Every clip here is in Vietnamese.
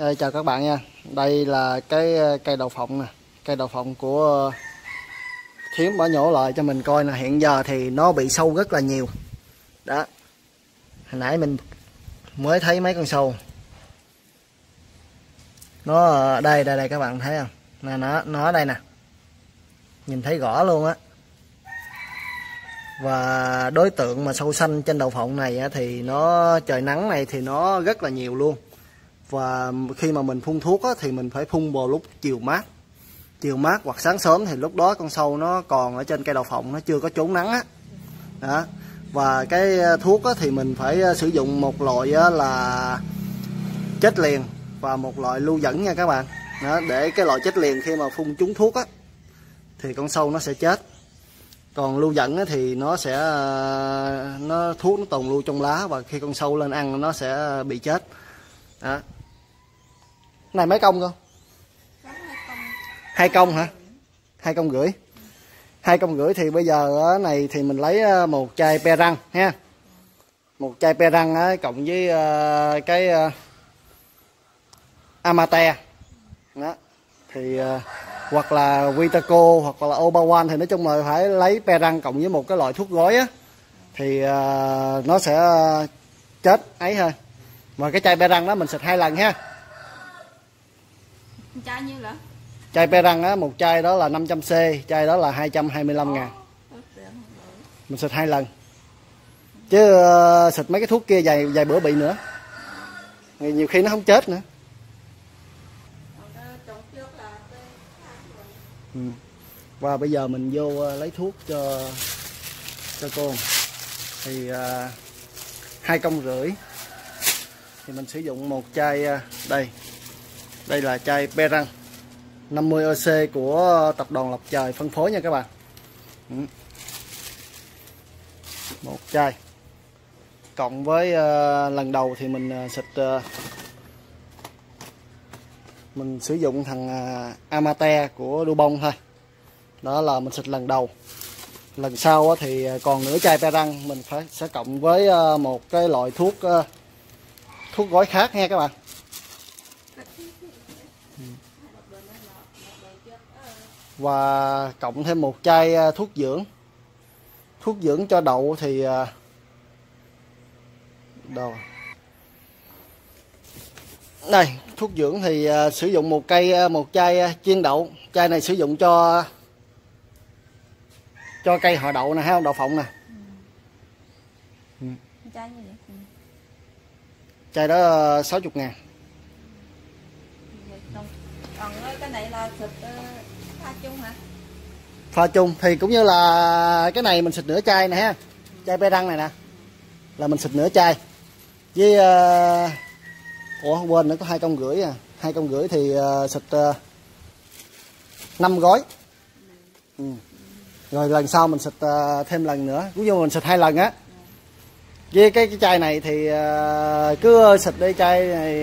Đây, chào các bạn nha. Đây là cái ờ, cây đậu phộng nè. Cây đậu phộng của ờ, thiếm bỏ nhổ lại cho mình coi nè. Hiện giờ thì nó bị sâu rất là nhiều. Đó. Hồi nãy mình mới thấy mấy con sâu. Nó ở đây đây đây các bạn thấy không? Nè nó nó ở đây nè. Nhìn thấy rõ luôn á. Và đối tượng mà sâu xanh trên đậu phộng này á, thì nó trời nắng này thì nó rất là nhiều luôn và khi mà mình phun thuốc á, thì mình phải phun vào lúc chiều mát. Chiều mát hoặc sáng sớm thì lúc đó con sâu nó còn ở trên cây đậu phộng nó chưa có trốn nắng á. Đó. Và cái ờ, thuốc á, thì mình phải ờ, sử dụng một loại á, là chết liền và một loại lưu dẫn nha các bạn. Đó, để cái loại chết liền khi mà phun trúng thuốc á thì con sâu nó sẽ chết. Còn lưu dẫn á, thì nó sẽ ờ, nó thuốc nó tồn lưu trong lá và khi con sâu lên ăn nó sẽ bị chết. Đó này mấy công không hai công hả? Hai công rưỡi hai công rưỡi thì bây giờ này thì mình lấy một chai pe răng ha. Một chai pe răng á, cộng với uh, cái uh, amate. Đó. Thì uh, hoặc là Vitaco hoặc là Obawan thì nói chung là phải lấy pe răng cộng với một cái loại thuốc gói á. Thì uh, nó sẽ chết ấy thôi mà cái chai pe răng đó mình xịt hai lần ha chai nhiêu lắm chai pe răng á một chai đó là 500c chai đó là 225 ngàn. Mình xịt hai lần. Chứ uh, xịt mấy cái thuốc kia vài vài bữa bị nữa. Nhiều khi nó không chết nữa. Ừ. và bây giờ mình vô uh, lấy thuốc cho cho cô. Thì uh, hai công rưỡi. Thì mình sử dụng một chai uh, đây đây là chai pe răng 50 OC của tập đoàn Lộc Trời phân phối nha các bạn. Ừ. Một chai. Cộng với uh, lần đầu thì mình uh, xịt uh, mình sử dụng thằng uh, Amate của Dubon thôi. Đó là mình xịt lần đầu. Lần sau thì còn nửa chai pe răng mình phải sẽ cộng với một cái loại thuốc thuốc gói khác nha các bạn. Và cộng thêm một chai à, thuốc dưỡng. Thuốc dưỡng cho đậu thì à, đâu đây thuốc dưỡng thì sử dụng một cây một chai chiên đậu. Chai này sử dụng cho cho cây họ đậu nè ha đậu phộng nè. Ừ. chai như vậy? Ừ. chai đó uh, 60 ngàn. Còn cái này là thịt pha chung hả? Pha chung. Thì cũng như là cái này mình xịt nửa chai nè ha. Chai pe răng này nè. Là mình xịt nửa chai. Với uh... ủa quên nữa có hai công rưỡi à. Hai công rưỡi thì uh, xịt uh, 5 gói. Ừ. rồi lần sau mình xịt uh, thêm lần nữa. Cũng như mình xịt hai lần á. Với cái, cái chai này thì uh, cứ xịt đi chai này.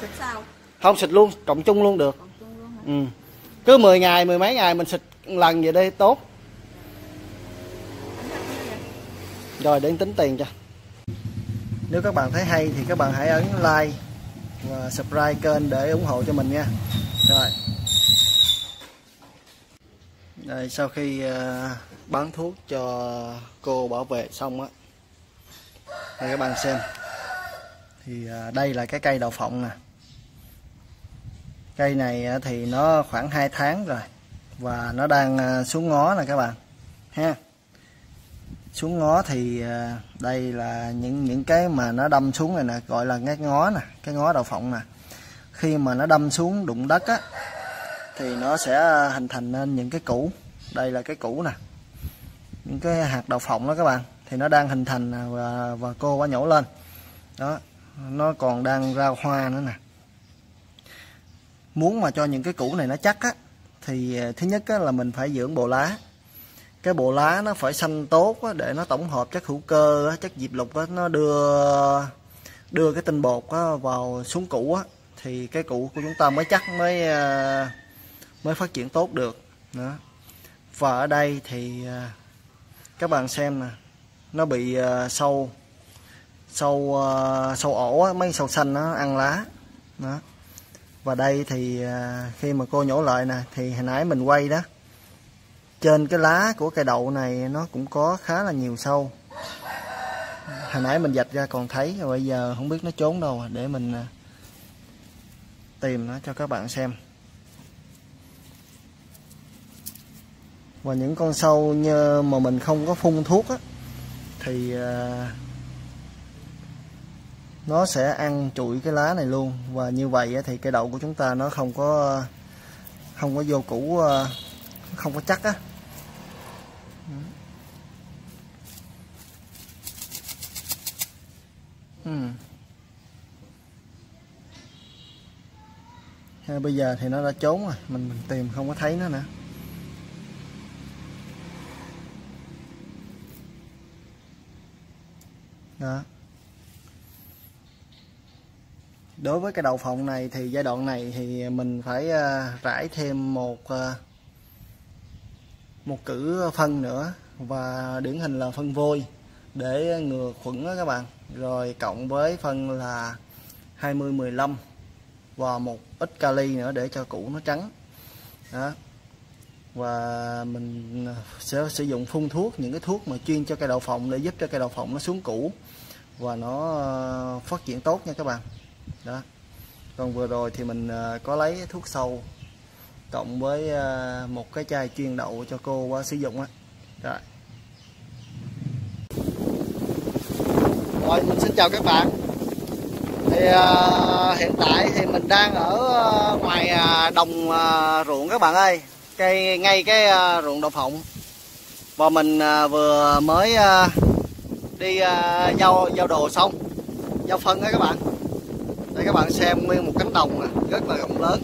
Xịt sao? Không xịt luôn. Cộng chung luôn được. Cộng chung luôn hả? ừ cứ 10 ngày mười mấy ngày mình xịt lần vậy đi tốt. Rồi để tính tiền cho. Nếu các bạn thấy hay thì các bạn hãy ấn like và subscribe kênh để ủng hộ cho mình nha. Rồi. Đây, sau khi ờ, bán thuốc cho cô bảo vệ xong á thì các bạn xem. Thì ờ, đây là cái cây đậu phộng nè cây này ờ, thì nó khoảng 2 tháng rồi. Và nó đang ờ, xuống ngó nè các bạn, ha. Xuống ngó thì ờ, đây là những những cái mà nó đâm xuống này nè, gọi là cái ngó nè, cái ngó đậu phộng nè. Khi mà nó đâm xuống đụng đất á, thì nó sẽ hình thành nên những cái củ. Đây là cái củ nè. Những cái hạt đậu phộng đó các bạn, thì nó đang hình thành và và cô quá nhổ lên. Đó, nó còn đang ra hoa nữa nè muốn mà cho những cái củ này nó chắc á thì à, thứ nhất á, là mình phải dưỡng bộ lá. Cái bộ lá nó phải xanh tốt á, để nó tổng hợp chất hữu cơ á, chất diệp lục á, nó đưa đưa cái tinh bột á, vào xuống củ á, thì cái củ của chúng ta mới chắc mới à, mới phát triển tốt được. Đó. và ở đây thì à, các bạn xem nè nó bị sâu sâu sâu ổ á, mấy sâu xanh nó ăn lá. Đó và đây thì à, khi mà cô nhổ lại nè, thì hồi nãy mình quay đó, trên cái lá của cây đậu này nó cũng có khá là nhiều sâu. Hồi nãy mình dạch ra còn thấy rồi bây giờ không biết nó trốn đâu, để mình à, tìm nó cho các bạn xem. Và những con sâu như mà mình không có phun thuốc á, thì à, nó sẽ ăn trụi cái lá này luôn. Và như vậy thì cây đậu của chúng ta nó không có không có vô củ ờ, không có chắc á. Ừ. bây giờ thì nó đã trốn rồi. Mình mình tìm không có thấy nó nữa. Đó đối với cái đậu phộng này thì giai đoạn này thì mình phải ờ, rải thêm một ờ, một cử phân nữa và điển hình là phân vôi để ngừa khuẩn đó các bạn. Rồi cộng với phân là 20 15 và một ít kali nữa để cho củ nó trắng. Đó. Và mình ờ, sẽ sử dụng phun thuốc, những cái thuốc mà chuyên cho cây đậu phộng để giúp cho cây đậu phộng nó xuống củ và nó phát triển tốt nha các bạn đó. Còn vừa rồi thì mình ờ, có lấy thuốc sâu cộng với ờ, một cái chai chuyên đậu cho cô qua sử dụng á. Rồi. Rồi mình xin chào các bạn. Thì uh, hiện tại thì mình đang ở uh, ngoài uh, đồng uh, ruộng các bạn ơi. Cây ngay cái uh, ruộng đậu phộng. Và mình uh, vừa mới uh, đi uh, giao giao đồ xong. Giao phân đó các bạn đây các bạn xem nguyên một cánh đồng này, rất là rộng lớn.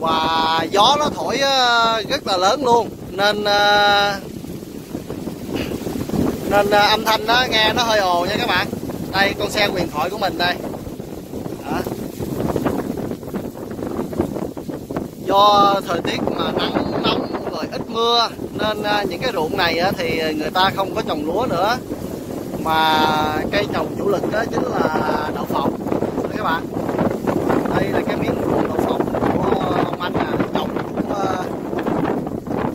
Và gió nó thổi ờ, rất là lớn luôn. Nên ờ, nên ờ, âm thanh nó nghe nó hơi ồn nha các bạn. Đây con xe quyền thoại của mình đây. Đó. do thời tiết mà nắng nóng rồi ít mưa nên những cái ruộng này thì người ta không có trồng lúa nữa. Mà cây trồng chủ lực đó chính là đậu phộng đây các bạn đây là cái miếng ruộng đậu phộng của ông anh à trồng cũng, uh,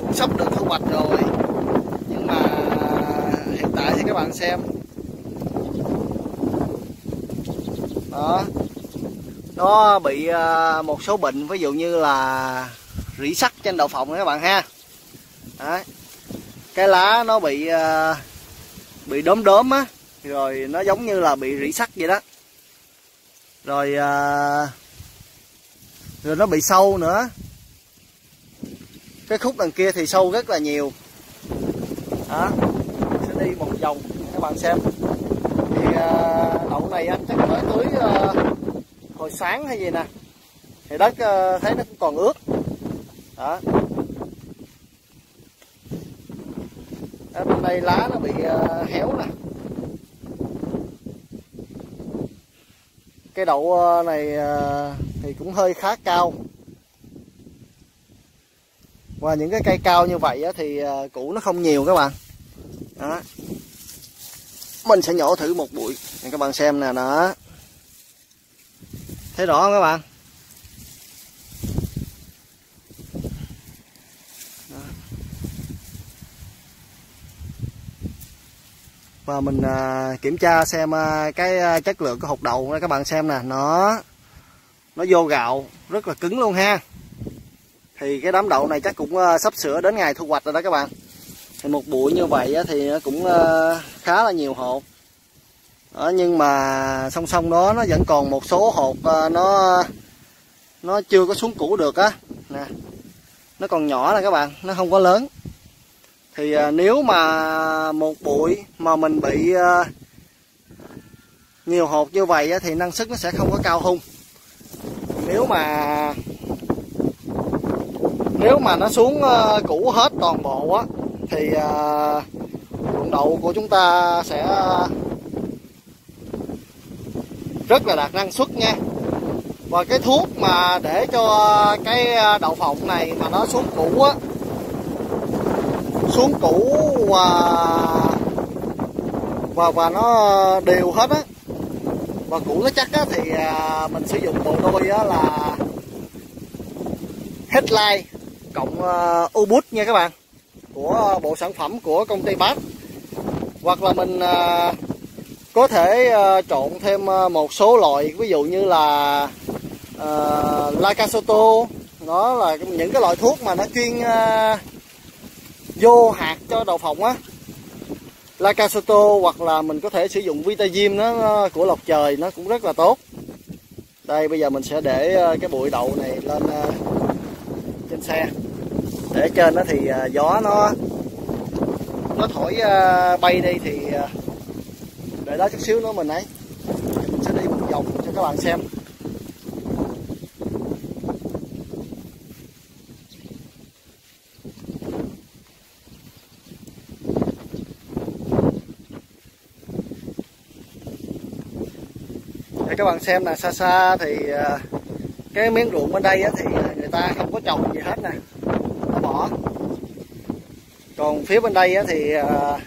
cũng sắp được thu hoạch rồi nhưng mà hiện tại thì các bạn xem đó có bị ờ, một số bệnh ví dụ như là rỉ sắt trên đậu phộng các bạn ha. Đấy. cái lá nó bị ờ, bị đốm đốm á rồi nó giống như là bị rỉ sắt vậy đó. Rồi ờ, rồi nó bị sâu nữa. Cái khúc đằng kia thì sâu rất là nhiều. Đó. Sẽ đi một vòng các bạn xem. Thì đậu này anh chắc mới tưới uh, hồi sáng hay gì nè. Thì đất uh, thấy nó cũng còn ướt. Đó. Ở bên đây lá nó bị uh, héo nè. Cái đậu ờ, này thì cũng hơi khá cao. Và những cái cây cao như vậy thì củ nó không nhiều các bạn. Đó. Mình sẽ nhổ thử một bụi. Để các bạn xem nè đó thấy rõ không các bạn? Và mình à, kiểm tra xem à, cái à, chất lượng của hột đậu các bạn xem nè nó nó vô gạo rất là cứng luôn ha. Thì cái đám đậu này chắc cũng à, sắp sửa đến ngày thu hoạch rồi đó các bạn. Thì một buổi như vậy á, thì cũng à, khá là nhiều hột đó, nhưng mà song song đó nó vẫn còn một số hột ờ, nó nó chưa có xuống củ được á. Nè nó còn nhỏ nè các bạn nó không có lớn. Thì ờ, nếu mà một bụi mà mình bị nhiều hột như vậy thì năng suất nó sẽ không có cao hung nếu mà nếu mà nó xuống cũ củ hết toàn bộ á thì ruộng đậu của chúng ta sẽ rất là đạt năng suất nha. Và cái thuốc mà để cho cái à, đậu phộng này mà nó xuống củ á xuống củ và và và nó đều hết á và củ nó chắc á thì à, mình sử dụng bộ đôi á là headline cộng uh, ubud nha các bạn của bộ sản phẩm của công ty bát hoặc là mình uh, có thể ờ, uh, trộn thêm uh, một số loại ví dụ như là ờ, uh, Lacasoto nó là những cái loại thuốc mà nó chuyên uh, vô hạt cho đậu phộng á. Lacasoto hoặc là mình có thể sử dụng Vitagim nó của lộc trời nó cũng rất là tốt. Đây bây giờ mình sẽ để cái bụi đậu này lên trên xe. Để trên nó thì gió nó nó thổi bay đi thì để đó chút xíu nữa mình ấy. Mình sẽ đi một vòng cho các bạn xem. Để các bạn xem là xa xa thì à, cái miếng ruộng bên đây thì à, người ta không có trồng gì hết nè. Nó bỏ. Còn phía bên đây thì à,